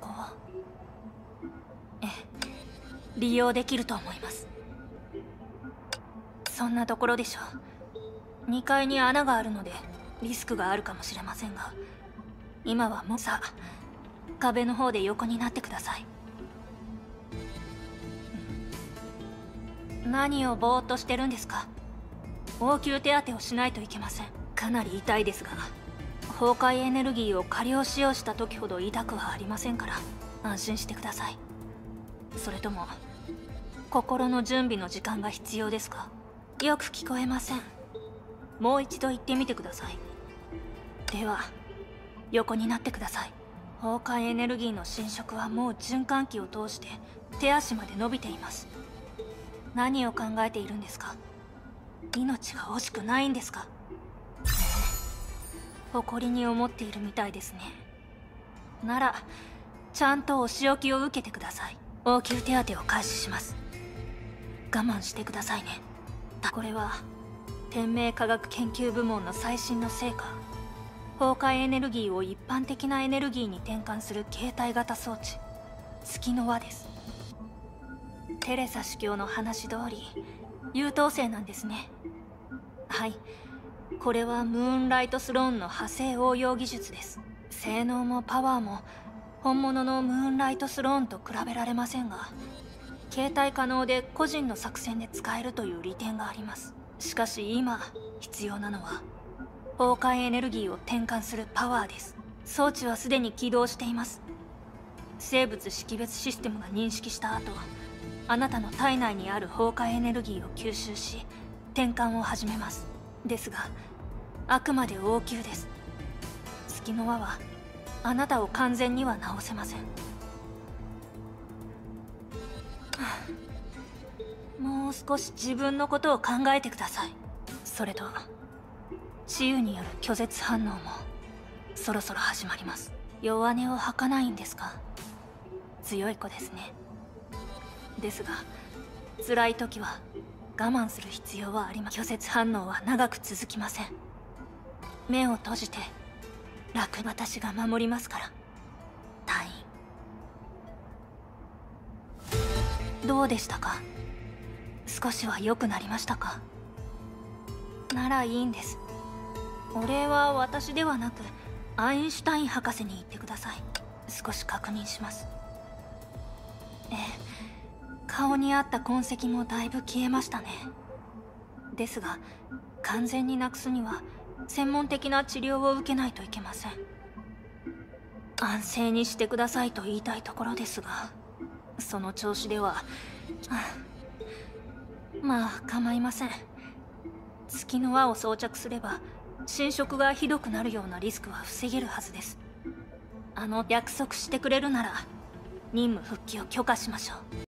ここ。はええ。利用できると思います。そんなところでしょう。2階に穴があるのでリスクがあるかもしれませんが。今はもうさ壁の方で横になってください。何をぼーっとしてるんですか。応急手当てをしないといけません。かなり痛いですが。崩壊エネルギーを過量使用した時ほど痛くはありませんから安心してください。それとも心の準備の時間が必要ですか？よく聞こえません。もう一度言ってみてください。では横になってください。崩壊エネルギーの侵食はもう循環器を通して手足まで伸びています。何を考えているんですか？命が惜しくないんですか？誇りに思っているみたいですね。ならちゃんとお仕置きを受けてください。応急手当を開始します。我慢してくださいね。これは天命科学研究部門の最新の成果。崩壊エネルギーを一般的なエネルギーに転換する携帯型装置。月の輪です。テレサ司教の話通り優等生なんですね。はい。これはムーンライトスローンの派生応用技術です。性能もパワーも本物のムーンライトスローンと比べられませんが携帯可能で個人の作戦で使えるという利点があります。しかし今必要なのは崩壊エネルギーを転換するパワーです。装置はすでに起動しています。生物識別システムが認識した後あなたの体内にある崩壊エネルギーを吸収し転換を始めます。ですがあくまで応急です。月の輪はあなたを完全には治せません。もう少し自分のことを考えてください。それと治癒による拒絶反応もそろそろ始まります。弱音を吐かないんですか？強い子ですね。ですが辛い時は我慢する必要はありません。拒絶反応は長く続きません。目を閉じて楽私が守りますから。隊員。どうでしたか？少しは良くなりましたか？ならいいんです。お礼は私ではなくアインシュタイン博士に言ってください。少し確認します。ええ。顔にあった痕跡もだいぶ消えましたね。ですが完全になくすには専門的な治療を受けないといけません。安静にしてくださいと言いたいところですがその調子ではまあ構いません。月の輪を装着すれば侵食がひどくなるようなリスクは防げるはずです。あの約束してくれるなら任務復帰を許可しましょう。